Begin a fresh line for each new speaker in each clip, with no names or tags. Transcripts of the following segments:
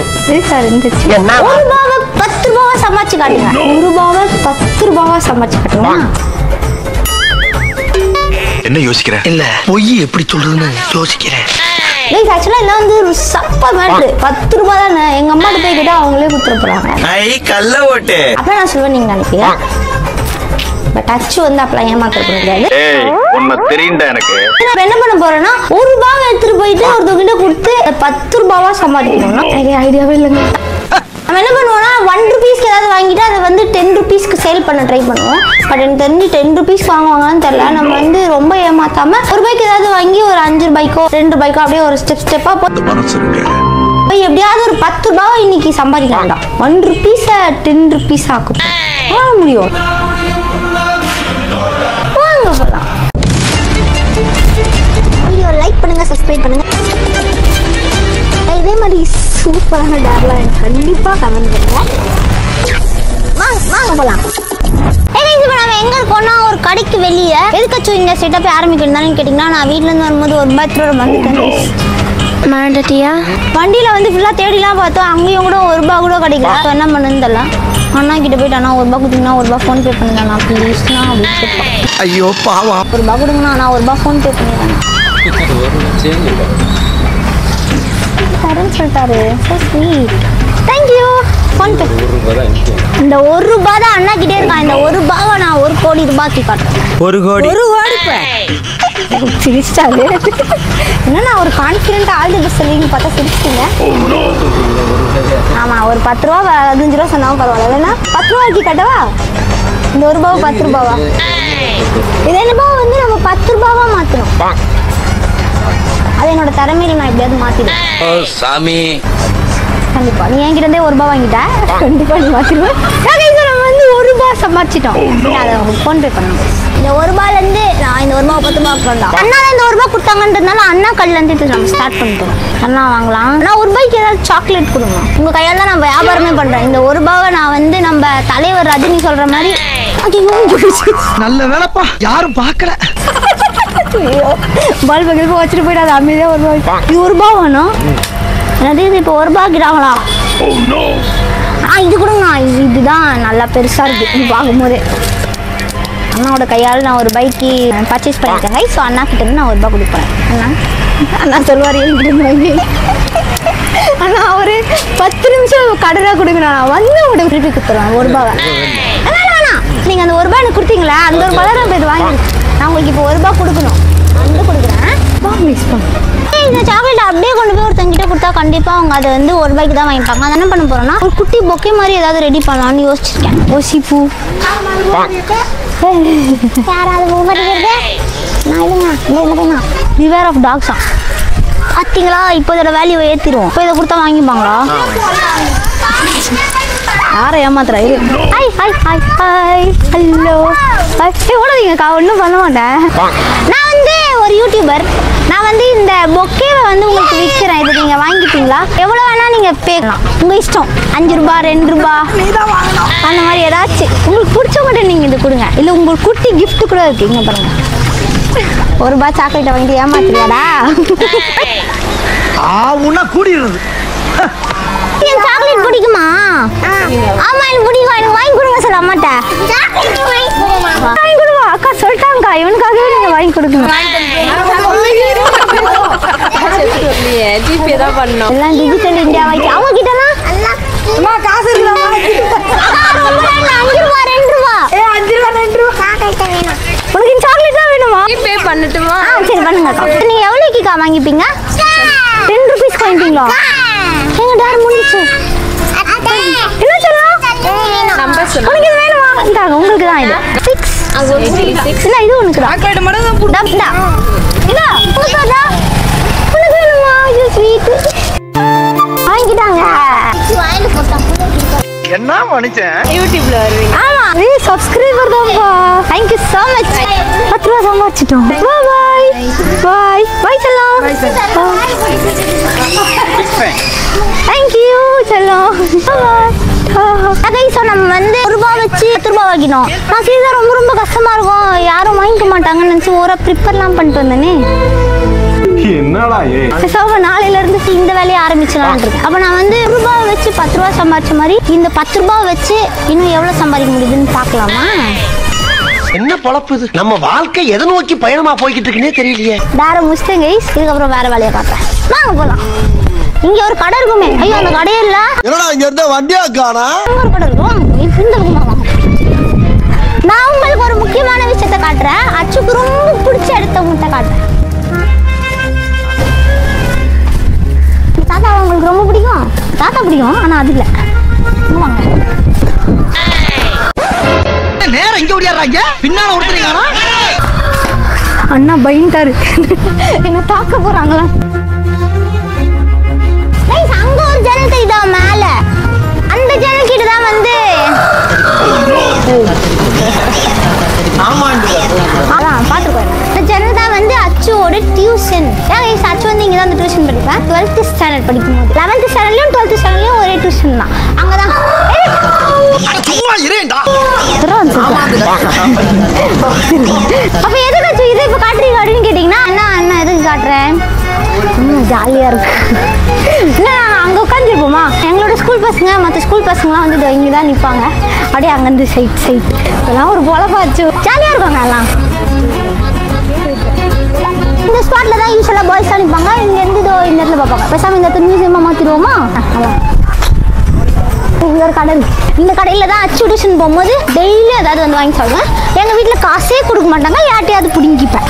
இருக்காரு இந்த அச்சு.
என்ன?
ஒரு ரூபாவை பத்து ரூபாவா சமாளிச்சு காட்டுங்க. ஒரு ரூபாவை பத்து ரூபாவா சமாளிச்சு காட்டுங்க
என்ன யோசிக்கிற?
இல்ல. பொய் எப்படி சொல்றதுன்னு யோசிக்கிறேன்.
வந்து ஒரு சப்ப மேட்ரு பத்து ரூபாய் தானே? எங்க அம்மாட்ட போய் கேட்டா அவங்களே கொடுத்துட போறாங்க.
ஐ கல்ல ஓட்டு.
அப்ப நான் சொல்லுவேன் நீங்க நினைக்கிறீங்க பட் அச்சு வந்து அப்பெல்லாம் ஏமாத்த முடியாது.
ஏய் உன்னை தெரியுண்டா எனக்கு.
நான் என்ன பண்ண போறேன்னா ஒரு ரூபாய் எடுத்துட்டு போயிட்டு ஒருத்தவங்கிட்ட கொடுத்து பத்து ரூபாவா சம்பாதிக்கணும்னா எனக்கு ஐடியாவே இல்லைங்க. நம்ம என்ன பண்ணுவோம்னா ஒன் ருபீஸ்க்கு ஏதாவது வாங்கிட்டு அதை வந்து டென் ருபீஸ்க்கு சேல் பண்ண ட்ரை பண்ணுவோம். பட் எனக்கு தெரிஞ்சு டென் ருபீஸ் வாங்குவாங்கன்னு தெரியல. நம்ம வந்து ரொம்ப ஏமாத்தாம ஒரு ரூபாய்க்கு ஏதாவது வாங்கி ஒரு அஞ்சு ரூபாய்க்கோ ரெண்டு ரூபாய்க்கோ அப்படியே ஒரு ஸ்டெப் ஸ்டெப்பா போய் எப்படியாவது ஒரு பத்து ரூபாய் இன்னைக்கு சம்பாதிக்க வேண்டாம். ஒன் ருபீஸை டென் ருபீஸ் ஆக்கும். வாங்க முடியும். வாங்க போகலாம் வீடியோ லைக் பண்ணுங்க சப்ஸ்கிரைப் பண்ணுங்க. சூப்பரான டேர்லாம் எனக்கு கண்டிப்பாக கமெண்ட் பண்ணுங்க. வாங்க வாங்க போகலாம் இப்போ நம்ம எங்க இருக்கோம்னா ஒரு கடைக்கு வெளியே எதுக்காச்சும் இந்த செட்டப் ஆரம்பிக்கணும் கேட்டிங்கன்னா நான் வீட்ல இருந்து வரும்போது ஒரு பத்து ரூபா வந்துட்டேன்
மறந்துட்டியா?
வண்டியில வந்து ஃபுல்லா தேடிலாம் பார்த்தோம். அங்கேயும் கூட ஒரு ரூபா கூட கிடைக்கல. அப்ப என்ன பண்ணுன்னு தெரியல. அண்ணா கிட்ட போயிட்டு அண்ணா ஒரு ரூபா கொடுத்தீங்கன்னா ஒரு ரூபா ஃபோன் பே பண்ணுங்க அண்ணா. ப்ளீஸ்ண்ணா அப்படின்னு கேட்பேன்.
ஐயோ பாவம்.
ஒரு ரூபா கொடுங்கண்ணா நான் ஒரு ரூபா ஃபோன் பே பண்ணிடுறேன் தரேன்னு சொல்லிட்டாரு so sweet thank you PhonePe இந்த ஒரு ரூபா தான் அண்ணா கிட்டே இருக்கான் இந்த ஒரு ரூபாவை நான் ஒரு கோடி ரூபாய்க்கு காட்டுறேன்.
ஒரு கோடி.
ஒரு கோடி சிரிச்சிட்டாரு என்னன்னா ஒரு கான்ஃபிடென்ட் ஆல் தி பெஸ்ட் சொல்லிங்க பார்த்தா சிரிச்சிட்டீங்க. ஆமா ஒரு பத்து ரூபா பதினஞ்சு ரூபா சொன்னாலும் பரவாயில்ல. இல்லைன்னா பத்து ரூபாய்க்கு கட்டவா? இந்த ஒரு ரூபாவை பத்து ரூபாவா? இது என்னப்பா வந்து நம்ம பத்து ரூபாவா அது என்னோட திறமையில நான் எப்படியாவது மாத்திடுவேன்.
சாமி.
கண்டிப்பா. நீ என்கிட்ட இருந்தே ஒரு ரூபாய் வாங்கிட்ட கண்டிப்பா நீ மாத்திடுவேன். நம்ம வந்து ஒரு ரூபாய் சம்பாதிச்சிட்டோம் நான் அதை ஃபோன் பே பண்ணணும் இந்த ஒரு ரூபாயில இருந்து நான் இந்த ஒரு ரூபாய் பத்து ரூபாய் பண்ணலாம் அண்ணா இந்த ஒரு ரூபாய் கொடுத்தாங்கன்றதுனால அண்ணா கல்ல இருந்து இது நம்ம ஸ்டார்ட் பண்ணிட்டோம். அண்ணா வாங்கலாம். நான் ஒரு ரூபாய்க்கு ஏதாவது சாக்லேட் கொடுங்க. உங்க கையால தான் நான் வியாபாரமே பண்றேன். இந்த ஒரு ரூபாவை நான் வந்து நம்ம தலைவர் ரஜினி சொல்ற மாதிரி
நல்ல வேலைப்பா. யாரும் பார்க்கல.
பல்பு கிளம்பு வச்சுட்டு போயிடாது அமைதியாக ஒரு ரூபாய் இது ஒரு ரூபா வேணும் என்னது இது இப்போ ஒரு ரூபா கிட்டாங்களா ஆ இது கொடுங்க இது இதுதான் நல்லா பெருசாக இருக்குது இது பார்க்கும்போதே. அண்ணாவோட கையால் நான் ஒரு பைக்கு பர்ச்சேஸ் பண்ணிட்டேன் ஸோ அண்ணா கிட்ட இருந்து நான் ஒரு ரூபா கொடுப்பேன். அண்ணா அண்ணா சொல்லுவார் என்கிட்ட இருந்து வாங்கி அண்ணா ஒரு பத்து நிமிஷம் கடனாக கொடுங்க நான் வந்து உங்கள்கிட்ட திருப்பி கொடுத்துருவேன் ஒரு ரூபாவை நீங்கள் அந்த ஒரு ரூபாய் எனக்கு கொடுத்தீங்களா அந்த ஒரு ரூபாய் தான் நான் இப்போ இது வாங்கி நான் உங்களுக்கு இப்போ ஒரு ரூபாய் கொடுக்கணும். இந்த சாக்லேட் அப்படியே கொண்டு போய் ஒருத்தங்கிட்ட கொடுத்தா கண்டிப்பாக அவங்க அதை வந்து ஒரு ரூபாய்க்கு தான் வாங்கிப்பாங்க. அதை என்ன பண்ண போறோம்னா ஒரு குட்டி பொக்கே மாதிரி ஏதாவது ரெடி பண்ணலாம்னு யோசிச்சிருக்கேன். ஓசி பூ யாராவது ரிவேர் ஆஃப் டாக்ஸா பார்த்தீங்களா இப்போ இதோட வேல்யூ ஏற்றிடுவோம் இப்போ இதை கொடுத்தா வாங்கிப்பாங்களா? யாரை ஏமாத்துறா? இரு. Hi hi hi hi hello hi ஓடாதீங்கக்கா ஒன்றும் பண்ண மாட்டேன். நான் வந்து ஒரு யூடியூபர் நான் வந்து இந்த பொக்கேவை வந்து உங்களுக்கு விற்கிறேன் இது நீங்கள் வாங்கிப்பீங்களா? எவ்வளோ வேணால் நீங்கள் பேக்கலாம் உங்கள் இஷ்டம். அஞ்சு ரூபா ரெண்டு ரூபா. அந்த மாதிரி ஏதாச்சும். உங்களுக்கு பிடிச்சவங்ககிட்ட நீங்கள் இது கொடுங்க. இல்லை உங்களுக்கு குட்டி gift கூட இருக்கு. இங்கே பாருங்க. ஒரு ரூபா சாக்லேட்டை வாங்கிட்டு ஏமாத்துறியாடா?
ஆவுன்னா கூடிடுறது.
எனக்கு சாக்லேட் பிடிக்குமா? ஆமா எனக்கு பிடிக்கும். எனக்கு வாங்கி கொடுங்க சார் அம்மாட்ட. வாங்கி கொடுவா அக்கா சொல்லிட்டாங்கக்கா. இவனுக்காகவே நீங்க வாங்கி கொடுக்கணும்.
ஜிபே தான் பண்ணோம்.
எல்லாம் டிஜிட்டல் இந்தியா வாங்கி அவங்க கிட்டலாம் காசு அஞ்சு ரூபா ரெண்டு ரூபா அஞ்சு ரூபா ரெண்டு ரூபா. உனக்கு இந்த சாக்லேட் தான் வேணுமா?
ஜிபே பண்ணட்டுமா?
ஆ சரி பண்ணுங்கக்கா நீங்க எவ்வளோக்கிக்கா வாங்கிப்பீங்க? Ten rupees வாங்கிப்பீங்களா? எங்க டேர் முடிஞ்சிச்சு. என்ன சொல்லலாம்
நம்பர் சொல்லு
உனக்கு இது வேணுமா? இந்தாங்க உங்களுக்கு தான் இது. சிக்ஸ் இல்ல இது உனக்கு தான். டப் டா இல்ல உனக்கு அதா உனக்கு வேணுமா இது ஸ்வீட் வாங்கிட்டாங்க.
என்ன மனுஷன்
யூடியூப்ல வருவீங்க.
ஆமா நீ சப்ஸ்கிரைபர் தான்ப்பா. Thank you so much. பத்து ரூபா சம்பாதிச்சிட்டோம். பாய் பாய் பாய் செல்லம். தேங்க் யூ செல்லம். ஸோ நம்ம வந்து ஒரு ரூபா வச்சு பத்து ரூபா வாங்கினோம். நான் செய்தா ரொம்ப ரொம்ப கஷ்டமா இருக்கும். யாரும் வாங்கிக்க மாட்டாங்கன்னு நினச்சி ஒரு ப்ரிப்பர்லாம் பண்ணிட்டு வந்தேனே.
என்னடா ஏ?
பேசாம நாளையில இருந்து இந்த வேலையை ஆரம்பிச்சலாம்னு இருக்கேன் அப்ப நான் வந்து ரூபாய் வச்சு பத்து ரூபா சம்பாதிச்ச மாதிரி இந்த பத்து ரூபாய் வச்சு இன்னும் எவ்வளவு சம்பாதிக்க முடியுதுன்னு பார்க்கலாமா?
என்ன பொழப்பு இது? நம்ம வாழ்க்கை எதை நோக்கி பயணமா போய்கிட்டு இருக்குன்னே தெரியலையே.
வேற முஸ்லிம் கைஸ் இதுக்கப்புறம் வேற வேலையை பார்ப்பேன். வாங்க போலாம். இங்க ஒரு கடை இருக்குமே. ஐயோ அந்த கடையே இல்ல.
என்னடா இங்க இருந்த வண்டியா காணா?
ஒரு கடை இருக்கும் இந்த பக்கமா வாங்க. நான் உங்களுக்கு ஒரு முக்கியமான விஷயத்த காட்டுறேன். அச்சுக்கு ரொம்ப பிடிச்ச இடத்த உங்கள்கிட்ட காட்டுறேன். உங்களுக்கு ரொம்ப பிடிக்கும்? தாத்தா பிடிக்கும் ஆனா அது இல்ல. வாங்க.
நேரம் இங்க ஓடியாடுறாங்க. பின்னால ஒருத்தரீங்க
அண்ணா பயந்தாரு. என்ன தாக்க போறாங்களா? அங்க ஒரு ஜன்னல் தெரியுதா மேல? அந்த ஜன்னல் கிட்ட தான் வந்து வந்து தான் டியூஷன் படிப்பேன். டுவெல்த் ஸ்டாண்டர்ட் படிக்கும்போது. லெவன்த் ஸ்டாண்டர்ட்லயும் டுவெல்த் ஸ்டாண்டர்ட்லயும் ஒரே டியூஷன் தான்.
இரேண்டா
திறன் அப்ப எதுக்கு வச்சு இதை இப்ப காட்டுறீங்க அப்படின்னு கேட்டீங்கன்னா அண்ணா அண்ணா எதுக்கு காட்டுறேன்? ம் ஜாலியா இருக்கு. இல்ல அங்க உட்காந்துருப்போமா எங்களோட ஸ்கூல் பசங்க மற்ற ஸ்கூல் பசங்கலாம் வந்து இங்க தான் நிப்பாங்க. அப்படியே அங்கேருந்து சைட் சைட் இதெல்லாம் ஒரு பொழப்பாச்சு ஜாலியா இருக்கும் எல்லாம். இந்த ஸ்பாட்ல தான் யூஸ்வலாக பாய்ஸ் தான் நிற்பாங்க இங்க இருந்து இதோ இந்த இடத்துல பார்ப்பாங்க. பேசாம இந்த இடத்துல மியூசியமா மாத்திடுவோமா? இங்க ஒரு கடை இந்த கடையில தான் அச்சு டியூஷன் போகும்போது டெய்லி ஏதாவது வந்து வாங்கி சாப்பிடுவேன். எங்க வீட்ல காசே கொடுக்க மாட்டாங்க. யார்ட்டையாவது பிடுங்கிப்பேன்.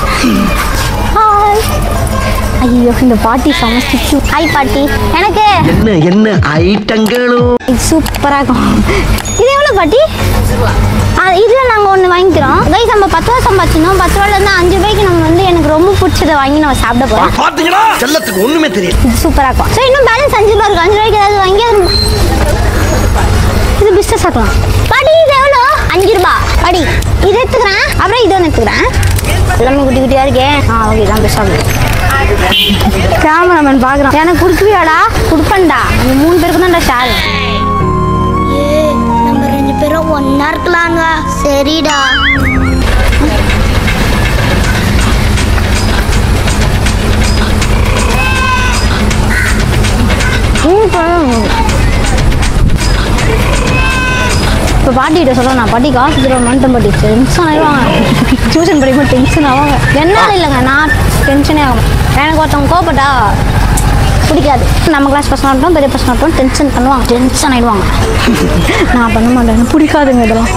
ஐயோ இந்த பாட்டி சமஸ்டிச்சு ஹாய் பாட்டி. எனக்கு
என்ன என்ன ஐட்டங்களும்
சூப்பராக இருக்கும். இது எவ்வளோ பாட்டி? இதில் நாங்கள் ஒன்று வாங்கிக்கிறோம். கைஸ் நம்ம பத்து ரூபா சம்பாதிச்சினோம் பத்து ரூபாலேருந்து அஞ்சு ரூபாய்க்கு நம்ம வந்து எனக்கு ரொம்ப பிடிச்சதை வாங்கி நம்ம சாப்பிட போகிறோம்
பாத்தீங்களா செல்லத்துக்கு ஒண்ணுமே தெரியல
இது சூப்பராக இருக்கும். ஸோ இன்னும் பேலன்ஸ் அஞ்சு ரூபா இருக்கு. அஞ்சு ரூபாய்க்கு ஏதாவது வாங்கி இது பிஸ்னஸ் ஆக்கலாம் படி இது எவ்வளோ? அஞ்சு ரூபா. படி இது எடுத்துக்கிறேன். அப்புறம் இது ஒன்று எடுத்துக்கிறேன். எல்லாமே குட்டி குட்டியாக இருக்கேன் ஆ ஓகே தான் பேசாம கேமராமேன் பார்க்குறான். எனக்கு கொடுக்குவியாடா? கொடுப்பேன்டா. மூணு பேருக்கு தான்டா ஷேர் ஒன்றா சரிடா. இப்போ பாட்டிகிட்ட சொல்ல நான் பாட்டி காசு தருவோம் மாட்டேன் பாட்டி. டென்ஷன் ஆயிடுவாங்க. டியூஷன் படிக்கும்போது டென்ஷன் ஆவாங்க. என்னால் இல்லைங்க நான் டென்ஷனே ஆகும் எனக்கு ஒருத்தவங்க கோபப்பட்டா பிடிக்காது. நம்ம கிளாஸ் பசங்க ஆகட்டும் பெரிய பசங்க ஆகட்டும் டென்ஷன் பண்ணுவாங்க டென்ஷன் ஆகிடுவாங்க நான் பண்ண மாட்டேன் எனக்கு பிடிக்காதுங்க இதெல்லாம்.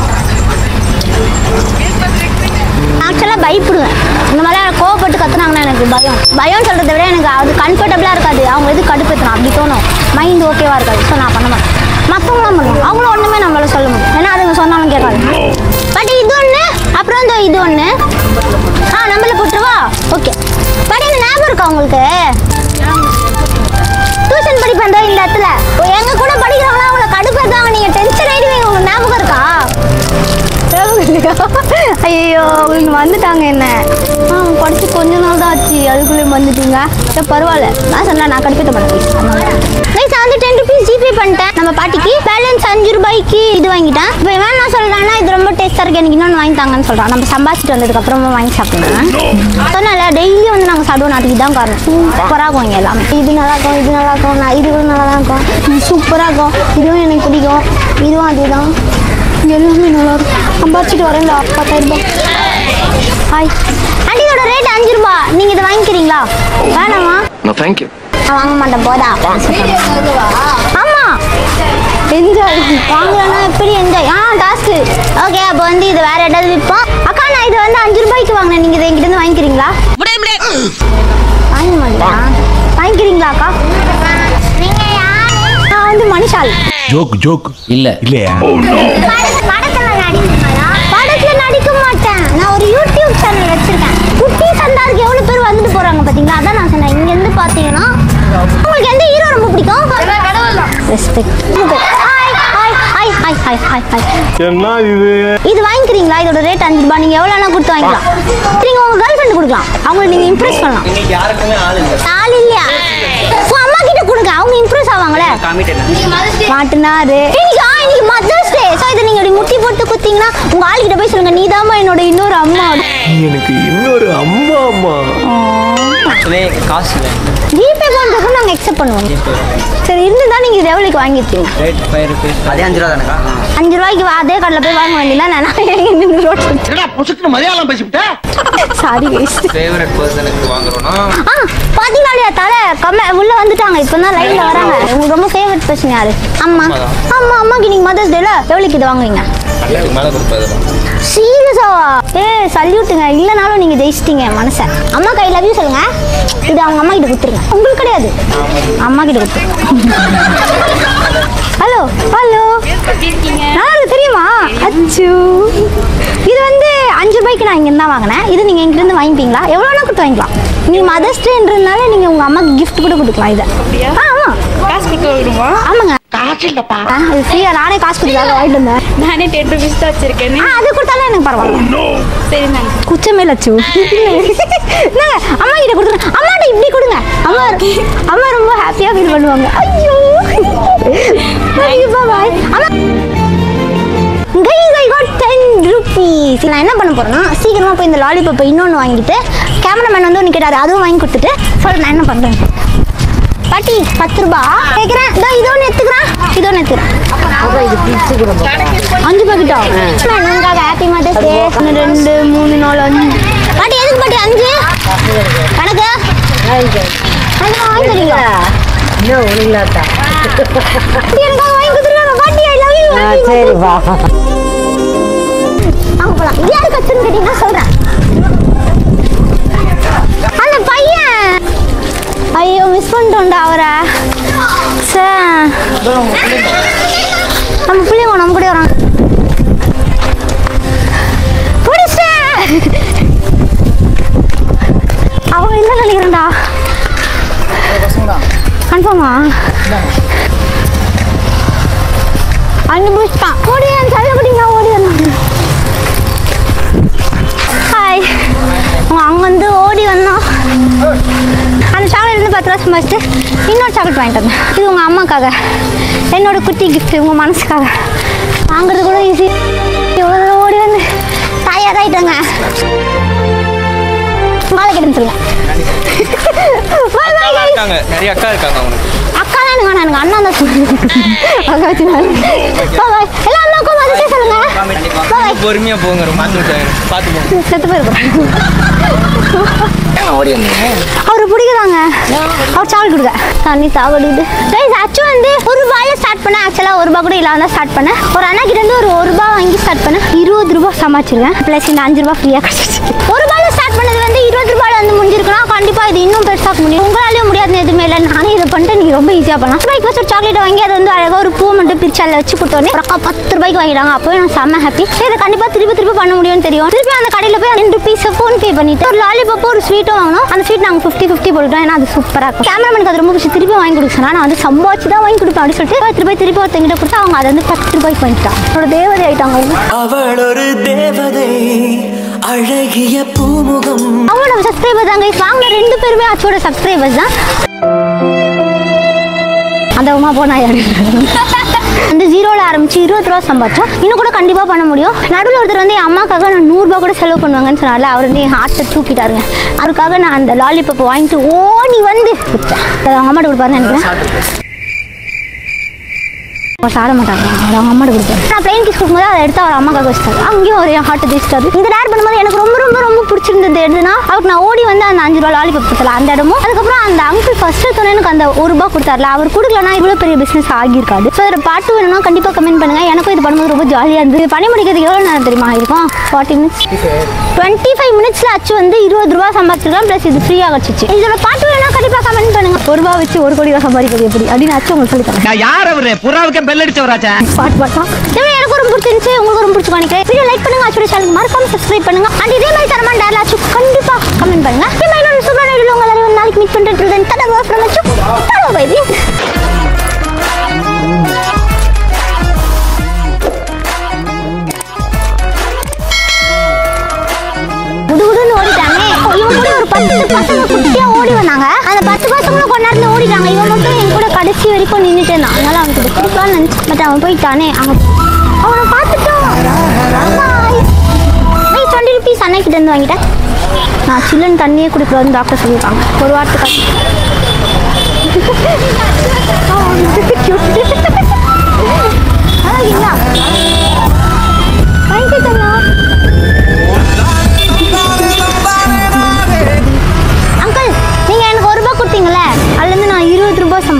ஆக்சுவலாக பயப்படுவேன். இந்த மாதிரி கோவப்பட்டு கற்றுனாங்கன்னா எனக்கு பயம். பயம் சொல்கிறத விட எனக்கு அது கம்ஃபர்டபுளாக இருக்காது. அவங்க எது கடுப்பேற்றணும் அப்படி தோணும். மைண்ட் ஓகேவாக இருக்காது. ஸோ நான் பண்ண மாட்டேன். மற்றவங்களாம் பண்ணுவோம் அவங்களும் ஒன்றுமே நம்மளால சொல்ல முடியும் ஏன்னா அதுங்க சொன்னாலும் கேட்காது. பட் இது ஒன்று அப்புறம் இந்த இது ஒன்று ஆ நம்மள போட்டுருவா ஓகே பட் இந்த ஞாபகம் இருக்கா உங்களுக்கு? டியூஷன் படிப்பேன் இந்த இடத்துல. எங்க கூட படிக்கிறவங்களாம் அவங்கள கடுப்பேற்றாங்க நீங்கள் டென்ஷன் ஆயிடுவீங்க. உங்களுக்கு ஞாபகம் இருக்கா? ஐயோ உங்களுக்கு வந்துட்டாங்க என்ன? ஆ படிச்சு கொஞ்ச நாள் தான் ஆச்சு. அதுக்குள்ளே வந்துட்டீங்க. பரவாயில்ல. நான் சொன்னேன் நான் கடுப்பிட்ட மாட்டேன். வந்து டென் ருபீஸ் ஜிபே பண்ணிட்டேன். நம்ம பாட்டிக்கு பேலன்ஸ் அஞ்சு ரூபாய்க்கு இது வாங்கிட்டேன். இப்போ இவன் நான் சொல்றான்னா இது ரொம்ப டேஸ்ட்டாக இருக்கு எனக்கு இன்னொன்று வாங்கி தாங்கன்னு சொல்கிறான் நம்ம சம்பாதிச்சிட்டு வந்ததுக்கு அப்புறமா வாங்கி சாப்பிடுவேன் சொன்னால டெய்லி வந்து நாங்கள் சாப்பிடுவோம் நாட்டுக்கு தான் காரணம். சூப்பராக இருக்கும் இங்கே எல்லாமே. இது நல்லா இருக்கும் இது நல்லா இருக்கும் நான் இது நல்லா தான் இருக்கும். இது சூப்பராக இருக்கும். இதுவும் எனக்கு பிடிக்கும். இதுவும் அதுதான். எல்லாமே நல்லா இருக்கும். சம்பாதிச்சிட்டு வரேன்டா பத்தாயிரம் ரூபாய். ஹாய் ஆண்டி இதோட ரேட் அஞ்சு ரூபா நீங்கள் இதை வாங்கிக்கிறீங்களா? வேணாமா?
தேங்க்யூ
வாங்க மாட்டேன் போதா? ஆமா. என்ஜாய் வாங்கலன்னா எப்படி என்ஜாய் ஆ டாஸ்க்கு ஓகே அப்போ வந்து இது வேற ஏதாவது விற்போம்? அக்கா நான் இது வந்து அஞ்சு ரூபாய்க்கு வாங்கினேன். நீங்கள் இதை என்கிட்ட இருந்து வாங்கிக்கிறீங்களா வாங்க மாட்டீங்களா வாங்கிக்கிறீங்களா அக்கா? நீங்க யாரு? நான் வந்து மணிஷால்
ஜோக் ஜோக்
இல்ல.
இல்லையா?
படத்துல நடிப்பீங்களா படத்துல நடிக்க மாட்டேன். நான் ஒரு யூடியூப் சேனல் வச்சிருக்கேன். குட்டி சந்தாருக்கு எவ்வளவு பேர் வந்துட்டு போறாங்க பாத்தீங்களா? அதான் நான் சொன்னேன். இங்க இருந்து பாத்தீங்கன்னா உங்களுக்கு எந்த ஹீரோ ரொம்ப பிடிக்கும்? Respect hi hi hi hi hi hi hi
என்ன இது?
இது வாங்கிக்கிறீங்களா? இதோட ரேட் அஞ்சு ரூபாய். நீங்க எவ்வளவு கொடுத்து வாங்கிக்கலாம். நீங்க உங்க கேர்ள் ஃப்ரெண்ட் கொடுக்கலாம். அவங்களை நீங்க இம்ப்ரெஸ் பண்ணலாம்.
ஆள் இல்ல.
ஆள் இல்லையா? உங்க அம்மா கிட்ட கொடுங்க. அவங்க இம்ப்ரெஸ் ஆவாங்களே. மாட்டினாரு. இன்னைக்கு ஆ, இன்னைக்கு மதர்ஸ் டே ஸோ இதை நீங்க முட்டி போட்டு குத்திங்கன்னா உங்க ஆளுகிட்ட போய் சொல்லுங்க. நீதாம்மா என்னோட இன்னொரு அம்மா.
எனக்கு இன்னொரு அம்மா அம்மா
காசு
ஜிபே பண்றதுக்கும் நாங்க எக்ஸெப்ட் பண்ணுவோம். சரி இருந்துதான் நீங்க இது எவ்வளோக்கு வாங்கிருக்கீங்க
அதே அஞ்சு ரூபா தானேக்கா?
அஞ்சு ரூபாய்க்கு வா- அதே கடையில் போய் வாங்க வேண்டியதான் நான் ரோட்
மலையாளம் பேசிவிட்ட?
சாரி கைஸ்
ஃபேவரட் பர்சனுக்கு வாங்குறோம்னா?
ஆ பாத்தீங்களா தலை கம்ம உள்ள வந்துட்டாங்க இப்போ தான் லைன்ல வராங்க. உங்களுக்கு ரொம்ப ஃபேவரட் பர்சன் யாரு? அம்மா. அம்மா அம்மாக்கு நீங்க மதர்ஸ் டேல எவ்வளோக்கு இது வாங்குவீங்க
மேலே கொடுப்பது
சீரியஸாவா ஏ சல்யூட்டுங்க. இல்லைனாலும் நீங்க ஜெயிச்சிட்டீங்க மனசை அம்மா கை லவ் யூ சொல்லுங்க. இது அவங்க அம்மா கிட்ட கொடுத்துருங்க. உங்களுக்கு கிடையாது. அம்மா கிட்ட கொடுத்துருங்க. ஹலோ ஹலோ நல்லா தெரியுமா? அச்சு. இது வந்து அஞ்சு ரூபாய்க்கு நான் இங்கேருந்து தான் வாங்கினேன். இது நீங்கள் எங்கிருந்து வாங்கிப்பீங்களா? எவ்வளோ வேணா கொடுத்து வாங்கிக்கலாம். நீ மதர்ஸ் டேன்றதுனால நீங்கள் உங்கள் அம்மாக்கு gift கூட கொடுக்கலாம் இதை. ஆ ஆமாம் ஆமாங்க.
காசு இல்லப்பா
ஆ, இது ஃப்ரீயாக நானே காசு கொடுத்தாங்க வாங்கிட்டு வந்தேன்.
நானே டென் ருபீஸ் தான் வச்சிருக்கேன்.
ஆ அது கொடுத்தாலும் எனக்கு பரவாயில்ல.
சரி நான்
குச்சமே லட்சு என்னங்க அம்மா கிட்ட கொடுத்துருங்க அம்மாட்ட இப்படி கொடுங்க. அம்மா அம்மா ரொம்ப ஹாப்பியா ஃபீல் பண்ணுவாங்க. ஐயோ. பாய் அம்மா guys I got ten rupees நான் என்ன பண்ண போறேன்னா சீக்கிரமா போய் இந்த லாலிபப்பை இன்னொன்று வாங்கிட்டு கேமராமேன் வந்து ஒன்று கேட்டாரு அதுவும் வாங்கி கொடுத்துட்டு சொல்ல நான் என்ன பண்றேன் பாட்டி பத்து ரூபா. கேட்குறேன் இதோ இது ஒன்று எடுத்துக்கிறேன் இது ஒன்று எடுத்துக்கிறேன் அஞ்சு பாக்கெட்டா உங்களுக்காக ஹாப்பி ஒன்று ரெண்டு மூணு நாலு அஞ்சு. பாட்டி எதுக்கு பாட்டி அஞ்சு? கணக்கு? அஞ்சு வாங்கி தரீங்களா? பாட்டி, எனக்காக வாங்கி கொடுத்துருக்காங்க. பாட்டி ஐ லவ் யூ சரிப்பா வாங்க போலாம். இது யாரு கத்துன்னு கேட்டீங்கன்னா மிஸ் பண்ணிட்டோம்டா அவரை. சார் நம்ம பிள்ளைங்க நம்ம கூட வராங்க. பிடிச்சிட்டேன் அவங்க இல்லை நினைக்கிறேன்டா? கன்ஃபார்மா அஞ்சு பிடிச்சிட்டான் ஓடி என் சல்ல குடிங்க ஓடி வந்தாங்க ஹாய் அவங்க அங்கேருந்து ஓடி வந்தோம் பத்து ரூபா சம்பாதிச்சு இன்னொரு சாக்லேட் வாங்கிட்டு வந்தேன். இது உங்கள் அம்மாக்காக. என்னோட குட்டி கிஃப்ட் உங்கள் மனசுக்காக. வாங்குறது கூட ஈஸி எவ்வளோ ஓடி வந்து தயாராகிட்டாங்க மாலை கிட்ட சொல்லுங்க
நிறைய அக்கா இருக்காங்க அவனுக்கு
அக்கா தான் எனக்கு எனக்கு அண்ணா தான் சொல்லுங்க அக்கா வச்சு. எல்லா அண்ணாக்கும் மதிச்சு சொல்லுங்க.
பொறுமையா போங்க பார்த்து போங்க.
செத்து போயிருக்கோம்.
ஓடி வந்தீங்க?
பிடிக்குதாங்க அவர் சால் கொடுங்க தண்ணி சாவடிது கைஸ் அச்சு வந்து ஒரு ரூபாயில ஸ்டார்ட் பண்ணேன் ஆக்சுவலாக ஒரு ரூபா கூட இல்லாம தான் ஸ்டார்ட் பண்ணேன். ஒரு அண்ணா கிட்ட இருந்து ஒரு ஒரு ரூபாய் வாங்கி ஸ்டார்ட் பண்ணேன். இருபது ரூபாய் சமாளிச்சிருக்கேன் ப்ளஸ் இந்த அஞ்சு ரூபாய் ஃப்ரீயாக கிடச்சிச்சு ஒரு ஸ்டார்ட் பண்ணது வந்து இருபது ரூபாயில வந்து முடிஞ்சிருக்கலாம். கண்டிப்பா இது இன்னும் பெருசாக முடியும். உங்களாலேயும் முடியாது எதுவுமே இல்லை. நானே இதை பண்ணிட்டு நீங்க ரொம்ப ஈஸியாக பண்ணலாம். ரூபாய்க்கு ஃபஸ்ட் சாக்லேட் வாங்கி அதை வந்து அழகாக ஒரு பூ மட்டும் பிரிச்சு அதில் வச்சு கொடுத்தோன்னே ஒரு அக்கா பத்து ரூபாய்க்கு வாங்கிட்டாங்க. அப்போவே நான் செம்ம ஹாப்பி இதை கண்டிப்பாக திருப்பி திருப்பி பண்ண முடியும்னு தெரியும். திருப்பி அந்த கடையில் போய் ரெண்டு பீஸ் ஃபோன் பே பண்ணிட்டு ஒரு லாலிபாப் ஒரு ஸ்வீட்டும் வாங்கணும். அந்த ஸ்வீட் நாங்கள் ஃபிஃப்டி ஃபிஃப்டி போட்டுட்டோம். ஏன்னா அது சூப்பராக இருக்கும். கேமராமேனுக்கு அது ரொம்ப பிடிச்சி திருப்பி வாங்கி கொடுக்க நான் வந்து சம்பாதிச்சு தான் வாங்கி கொடுப்பேன் அப்படின்னு சொல்லிட்டு பத்து ரூபாய் திருப்பி ஒருத்தங்கிட்ட கொடுத்து அவங்க அதை வந்து பத்து ரூபாய்க்கு வாங்கிட்டாங்க. என்னோட தேவதை ஆயிட்டாங்க. அவங்க
அவள் ஒரு தேவதை. அழகிய பூமுகம்.
அவங்க நம்ம சப்ஸ்கிரைபர் தாங்க வாங்க ரெண்டு பேருமே ஆச்சோட சப்ஸ்கிரைபர்ஸ் தான். அந்த உமா போனா யாரு? அந்த ஜீரோல ஆரம்பிச்சு இருபது ரூபா சம்பாதிச்சோம். இன்னும் கூட கண்டிப்பா பண்ண முடியும். நடுவில் ஒருத்தர் வந்து என் அம்மாக்காக நான் நூறுரூபா கூட செலவு பண்ணுவாங்கன்னு சொன்னால அவர் வந்து என் ஹார்ட்டை தூக்கிட்டாருங்க. அதுக்காக நான் அந்த லாலிபப் வாங்கிட்டு ஓடி வந்து அவங்க அம்மாட்ட கொடுப்பாருன்னு நினைக்கிறேன். அவர் சாட மாட்டாங்க. அவங்க அம்மாட்ட கொடுத்தாரு நான் பிளைன் கிஸ் கொடுக்கும்போது அதை எடுத்து அவர் அம்மாக்காக வச்சிட்டாரு. அங்கேயும் ஒரு ஹார்ட் ஹார்ட்டை இந்த டேர் பண்ணும்போது எனக்கு ரொம்ப ரொம்ப ரொம்ப பிடிச்சிருந்தது எதுனா அவருக்கு நான் ஓடி வந்து அந்த அஞ்சு ரூபா லாலிபப் கொடுத்தல அந்த இடமும். அதுக்கப்புறம் அந்த அங்கிள் ஃபர்ஸ்ட் சொன்ன எனக்கு அந்த ஒரு ரூபா கொடுத்தாருல அவர் கொடுக்கலனா இவ்வளோ பெரிய பிஸ்னஸ் ஆகியிருக்காது. ஸோ இதில் பாட்டு வேணும்னா கண்டிப்பாக கமெண்ட் பண்ணுங்க. எனக்கும் இது பண்ணும்போது ரொம்ப ஜாலியாக இருந்தது. பண்ணி முடிக்கிறதுக்கு எவ்வளோ நேரம் தெரியுமா? இருக்கும். ஃபார்ட்டி மினிட்ஸ் டுவெண்ட்டி ஃபைவ் மினிட்ஸில் அச்சு வந்து இருபது ரூபா சம்பாதிச்சிருக்கலாம் ப்ளஸ் இது ஃப்ரீயாக கிடச்சிச்சு இதோட பாட்டு வேணும்னா கண்டிப்பாக கமெண்ட் பண்ணுங்க. ஒரு ரூபா வச்சு ஒரு கோடி ரூபா சம்பாதிக்கிறது எப்படி? அப்படின்னு அச்சு உங்களுக்கு சொல்லி தரேன்.
யார் அவரு? புறாவுக்கு பெல் அடிச்சவராச்சா
பாட்டு பாட்டா எனக்கு ரொம்ப பிடிச்சிருந்துச்சு. உங்களுக்கு ரொம்ப பிடிச்சி நினைக்கிறேன். வீடியோ லைக் பண்ணுங்க. அச்சுடைய சேனலுக்கு மறக்காம சப்ஸ்கிரைப் பண்ணுங்க. அண்ட் இதே மாதிரி தரமான டேர்ல கண்டிப்பா கமெண்ட் பண்ணுங்க. இதே மாதிரி சூப்பரான வீடியோ எல்லாரும் நாளைக்கு மீட் பண்ணிட்டு இருக்கேன் தடவை ஃப்ரம் அச்சு தடவை பைபி பத்து பசங்க குட்டியா ஓடி வந்தாங்க அந்த பத்து பசங்களும் கொஞ்ச நேரத்தில் ஓடிட்டாங்க இவன் மட்டும் என் கூட கடைசி வரைக்கும் நின்றுட்டு இருந்தான் அதனால அவனுக்கு இது கொடுக்கலாம்னு பட் அவன் போயிட்டானே அவன் அவனை பார்த்துட்டோம் நீ டுவெண்ட்டி ருபீஸ் அன்னைக்கிட்ட இருந்து வாங்கிட்டேன் நான் சில்லுன்னு தண்ணியே குடிக்கிறதுன்னு டாக்டர் சொல்லியிருக்காங்க ஒரு வாரத்துக்கு அங்கிள்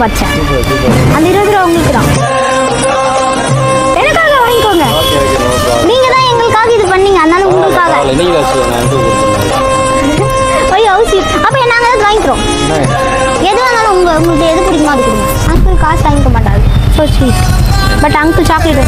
சம்பாதிச்சேன் அந்த இருபது ரூபா உங்களுக்கு தான். எனக்காக வாங்கிக்கோங்க. நீங்க தான் எங்களுக்காக இது பண்ணீங்க அதனால உங்களுக்காக.
நீங்க
ஐயோ அவசியம். அப்போ எதாவது வாங்கிக்கிறோம். எது வேணாலும் உங்க உங்களுக்கு எது பிடிக்குமோ அது கொடுங்க. அங்கிள் காசு வாங்கிக்க so sweet but uncle chocolate